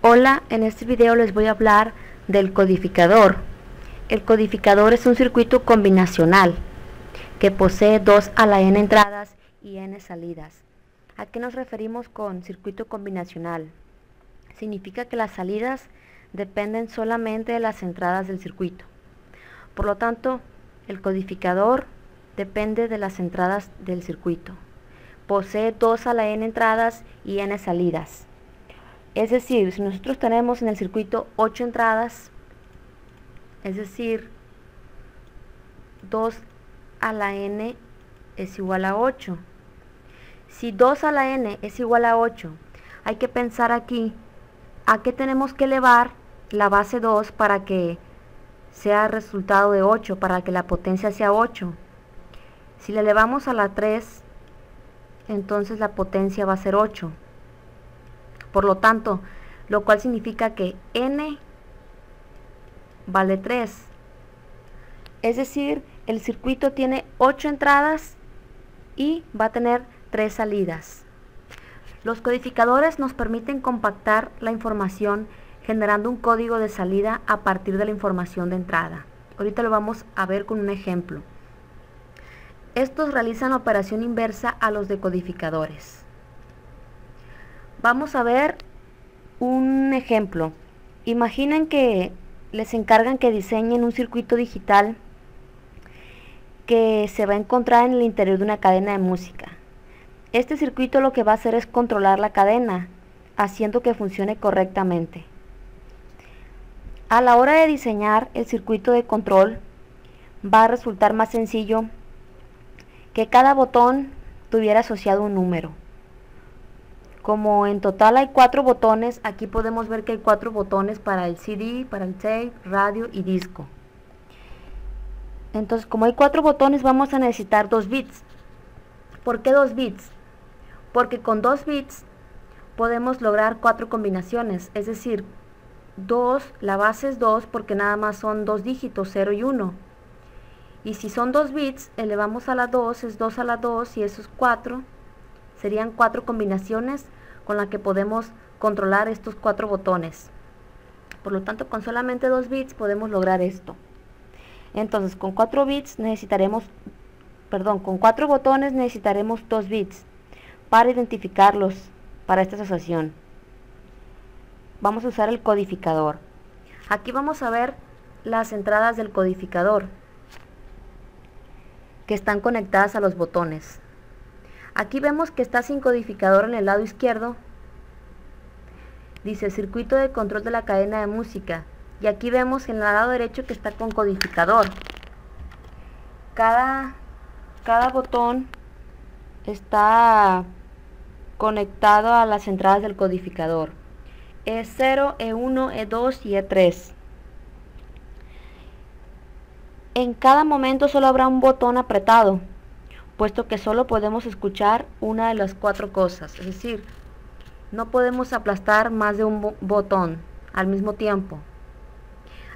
Hola, en este video les voy a hablar del codificador. El codificador es un circuito combinacional que posee 2 a la n entradas y n salidas. ¿A qué nos referimos con circuito combinacional? Significa que las salidas dependen solamente de las entradas del circuito. Por lo tanto, el codificador depende de las entradas del circuito. Posee 2 a la n entradas y n salidas. Es decir, si nosotros tenemos en el circuito 8 entradas, es decir, 2 a la n es igual a 8. Si 2 a la n es igual a 8, hay que pensar aquí a qué tenemos que elevar la base 2 para que sea resultado de 8, para que la potencia sea 8. Si le elevamos a la 3, entonces la potencia va a ser 8. Por lo tanto, lo cual significa que n vale 3. Es decir, el circuito tiene 8 entradas y va a tener 3 salidas. Los codificadores nos permiten compactar la información generando un código de salida a partir de la información de entrada. Ahorita lo vamos a ver con un ejemplo. Estos realizan operación inversa a los decodificadores. Vamos a ver un ejemplo. Imaginen que les encargan que diseñen un circuito digital que se va a encontrar en el interior de una cadena de música. Este circuito lo que va a hacer es controlar la cadena, haciendo que funcione correctamente. A la hora de diseñar el circuito de control, va a resultar más sencillo que cada botón tuviera asociado un número. Como en total hay cuatro botones, aquí podemos ver que hay cuatro botones para el CD, para el tape, radio y disco. Entonces, como hay cuatro botones, vamos a necesitar dos bits. ¿Por qué dos bits? Porque con dos bits podemos lograr cuatro combinaciones, es decir, 2, la base es 2 porque nada más son dos dígitos, 0 y 1. Y si son dos bits, elevamos a la 2, es 2 a la 2 y eso es 4. Serían cuatro combinaciones con la que podemos controlar estos cuatro botones. Por lo tanto, con solamente dos bits podemos lograr esto. Entonces, con 4 bits necesitaremos, perdón, con cuatro botones necesitaremos 2 bits para identificarlos para esta asociación. Vamos a usar el codificador. Aquí vamos a ver las entradas del codificador que están conectadas a los botones. Aquí vemos que está sin codificador en el lado izquierdo. Dice circuito de control de la cadena de música. Y aquí vemos en el lado derecho que está con codificador. Cada, cada botón está conectado a las entradas del codificador. E0, E1, E2 y E3. En cada momento solo habrá un botón apretado puesto que solo podemos escuchar una de las cuatro cosas, es decir, no podemos aplastar más de un botón al mismo tiempo.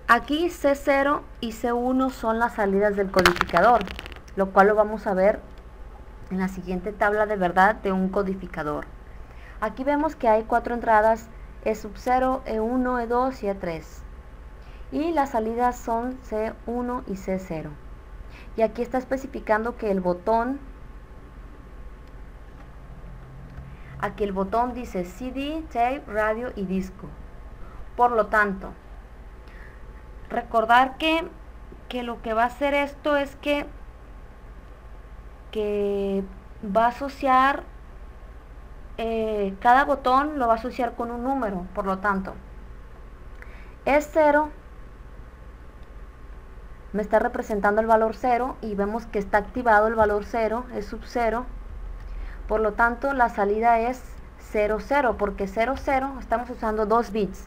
Aquí C0 y C1 son las salidas del codificador, lo cual lo vamos a ver en la siguiente tabla de verdad de un codificador. Aquí vemos que hay cuatro entradas E sub 0, E1, E2 y E3. Y las salidas son C1 y C0 y aquí está especificando que el botón aquí el botón dice CD, tape, radio y disco. Por lo tanto recordar que, que lo que va a hacer esto es que que va a asociar eh, cada botón lo va a asociar con un número por lo tanto es 0 me está representando el valor 0 y vemos que está activado el valor 0, es sub 0. Por lo tanto, la salida es 0, 0, porque 0, 0 estamos usando 2 bits.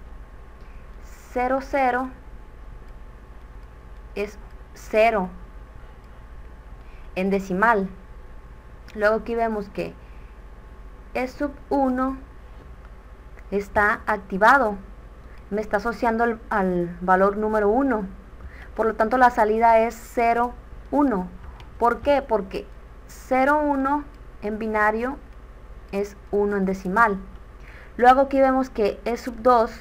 0, 0 es 0 en decimal. Luego aquí vemos que es sub 1 está activado. Me está asociando al, al valor número 1 por lo tanto, la salida es 0, 1. ¿Por qué? Porque 0, 1 en binario es 1 en decimal. Luego aquí vemos que E sub 2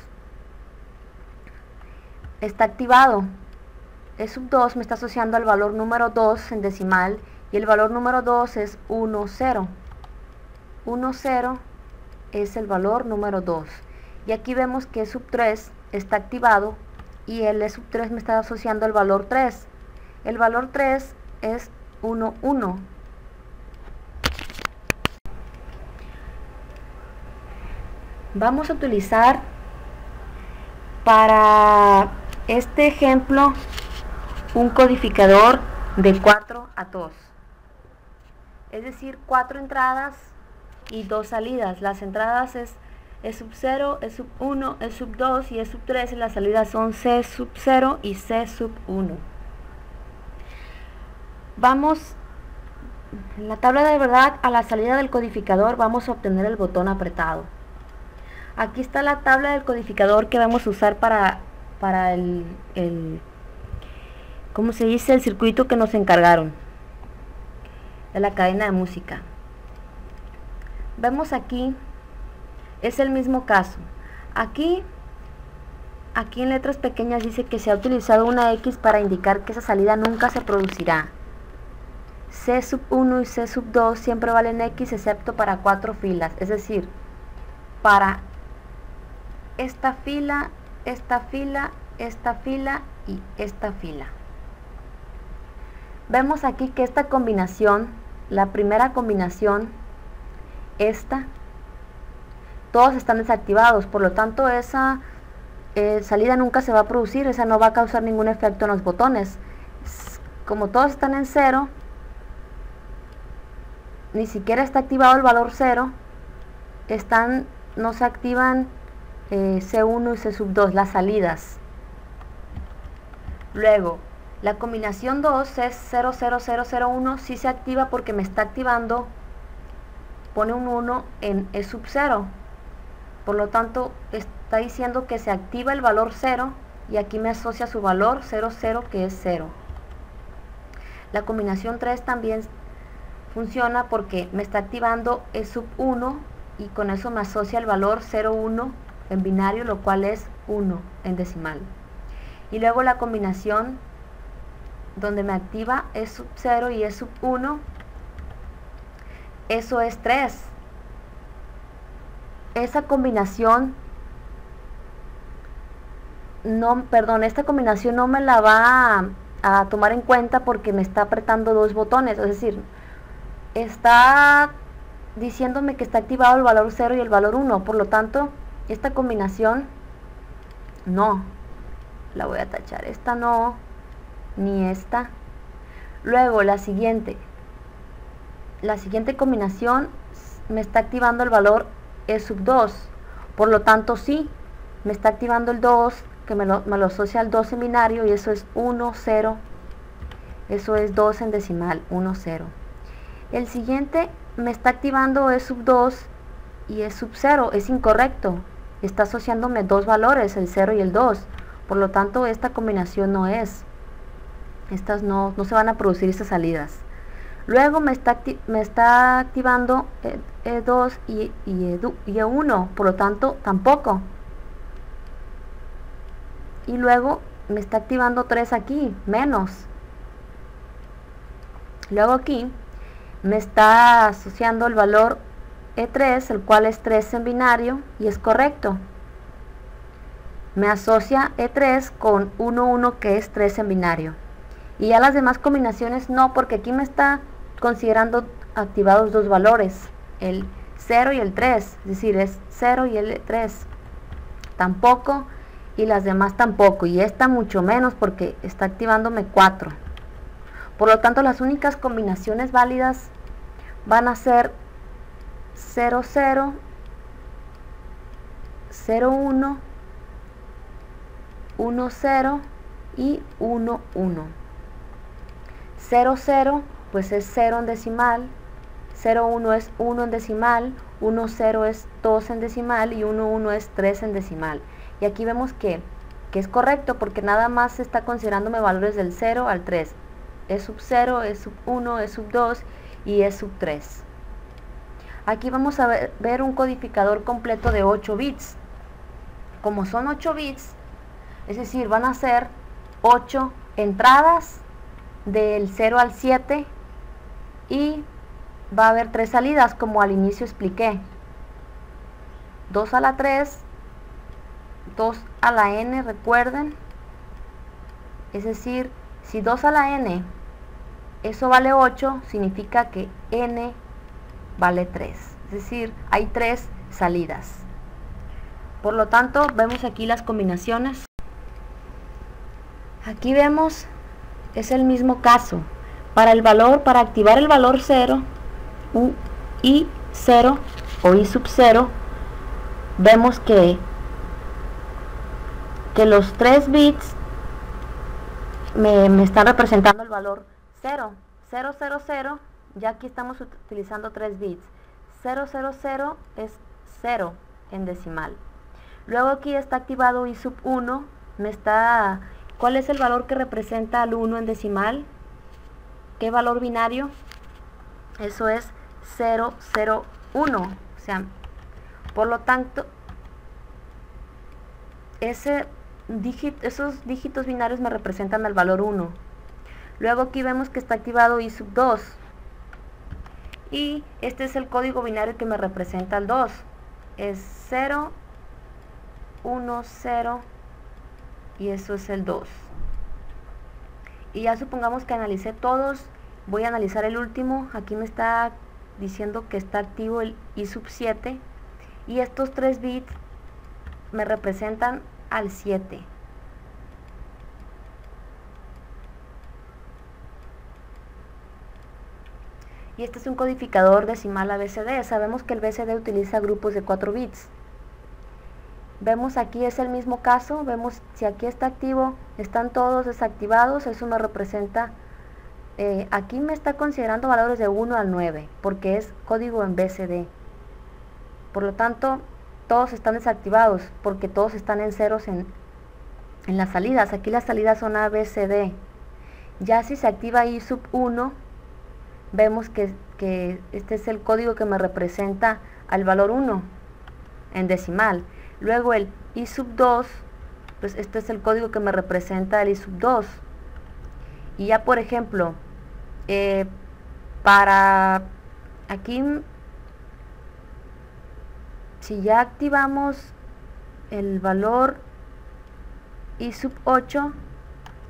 está activado. E sub 2 me está asociando al valor número 2 en decimal y el valor número 2 es 1, 0. 1, 0 es el valor número 2. Y aquí vemos que E sub 3 está activado y el E sub 3 me está asociando al valor 3. El valor 3 es 1, 1. Vamos a utilizar para este ejemplo un codificador de 4 a 2. Es decir, 4 entradas y 2 salidas. Las entradas es E sub 0, E sub 1, E sub 2 y E sub 3 y las salidas son C sub 0 y C sub 1. Vamos, en la tabla de verdad, a la salida del codificador vamos a obtener el botón apretado. Aquí está la tabla del codificador que vamos a usar para, para el, el, ¿cómo se dice? El circuito que nos encargaron de la cadena de música. Vemos aquí, es el mismo caso. Aquí, aquí en letras pequeñas dice que se ha utilizado una X para indicar que esa salida nunca se producirá. C sub 1 y C sub 2 siempre valen X excepto para cuatro filas, es decir, para esta fila, esta fila, esta fila y esta fila. Vemos aquí que esta combinación, la primera combinación, esta, todos están desactivados, por lo tanto esa eh, salida nunca se va a producir, esa no va a causar ningún efecto en los botones. Como todos están en cero, ni siquiera está activado el valor cero, están, no se activan eh, C1 y C sub 2, las salidas. Luego, la combinación 2 es 00001, si se activa porque me está activando, pone un 1 en E sub 0. Por lo tanto, está diciendo que se activa el valor 0 y aquí me asocia su valor 00 que es 0. La combinación 3 también funciona porque me está activando E sub 1 y con eso me asocia el valor 01 en binario, lo cual es 1 en decimal. Y luego la combinación donde me activa es sub 0 y es sub 1, eso es 3. Esa combinación, no, perdón, esta combinación no me la va a, a tomar en cuenta porque me está apretando dos botones, es decir, está diciéndome que está activado el valor 0 y el valor 1, por lo tanto, esta combinación no. La voy a tachar. Esta no ni esta. Luego la siguiente. La siguiente combinación me está activando el valor E sub 2 por lo tanto sí me está activando el 2 que me lo, me lo asocia al 2 en binario y eso es 1 0 eso es 2 en decimal 1 0 el siguiente me está activando E sub 2 y E sub 0 es incorrecto está asociándome dos valores, el 0 y el 2. Por lo tanto, esta combinación no es. Estas no, no se van a producir estas salidas. Luego me está, me está activando E2 y, y, E1, por lo tanto, tampoco. Y luego me está activando 3 aquí, menos. Luego aquí me está asociando el valor e3, el cual es 3 en binario y es correcto. Me asocia E3 con 1, 1 que es 3 en binario. Y ya las demás combinaciones no, porque aquí me está considerando activados dos valores, el 0 y el 3, es decir, es 0 y el 3. Tampoco, y las demás tampoco, y esta mucho menos porque está activándome 4. Por lo tanto, las únicas combinaciones válidas van a ser 0, 0, 0, 1, 1, 0 y 1, 1. 0, 0, pues es 0 en decimal, 0, 1 es 1 en decimal, 1, 0 es 2 en decimal y 1, 1 es 3 en decimal. Y aquí vemos que, es correcto porque nada más se está considerándome valores del 0 al 3. Es sub 0, es sub 1, es sub 2 y es sub 3. Aquí vamos a ver, ver un codificador completo de 8 bits. Como son 8 bits, es decir, van a ser 8 entradas del 0 al 7 y va a haber 3 salidas como al inicio expliqué. 2 a la 3, 2 a la n, recuerden. Es decir, si 2 a la n, eso vale 8, significa que n vale 3. Es decir, hay 3 salidas. Por lo tanto, vemos aquí las combinaciones. Aquí vemos, es el mismo caso. Para el valor, para activar el valor 0, u, i 0 o i sub 0, vemos que, que los 3 bits me, me están representando el valor 0. 0, 0, 0, ya aquí estamos utilizando 3 bits. 0, 0, 0 es 0 en decimal. Luego aquí está activado i sub 1, me está... ¿Cuál es el valor que representa al 1 en decimal? ¿Qué valor binario? Eso es 0, 0, 1. O sea, por lo tanto, esos dígitos binarios me representan el valor 1. Luego aquí vemos que está activado i sub 2. Y este es el código binario que me representa el 2. Es 0, 1, 0 y eso es el 2. Y ya supongamos que analicé todos, voy a analizar el último. Aquí me está diciendo que está activo el i sub 7 y estos 3 bits me representan al 7. Y este es un codificador decimal ABCD. Sabemos que el BCD utiliza grupos de 4 bits. Vemos aquí es el mismo caso, vemos si aquí está activo, están todos desactivados, eso me representa, eh, aquí me está considerando valores de 1 al 9, porque es código en BCD. Por lo tanto, todos están desactivados, porque todos están en ceros en, en las salidas. Aquí las salidas son ABCD. Ya si se activa I sub 1, vemos que, este es el código que me representa al valor 1 en decimal. Luego el i sub 2, pues este es el código que me representa el i sub 2. Y ya por ejemplo, eh, para aquí, si ya activamos el valor i sub 8,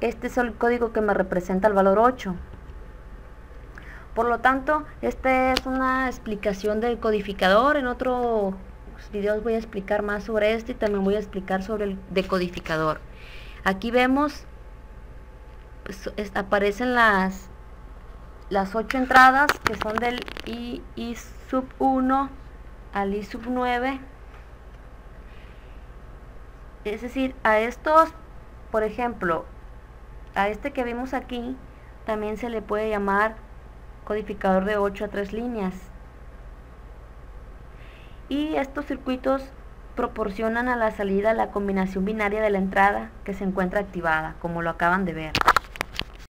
este es el código que me representa el valor 8. Por lo tanto, esta es una explicación del codificador. En otros videos voy a explicar más sobre esto y también voy a explicar sobre el decodificador. Aquí vemos, pues, aparecen las las ocho entradas que son del I, sub 1 al I sub 9. Es decir, a estos, por ejemplo, a este que vimos aquí, también se le puede llamar codificador de 8 a 3 líneas. Y estos circuitos proporcionan a la salida la combinación binaria de la entrada que se encuentra activada, como lo acaban de ver.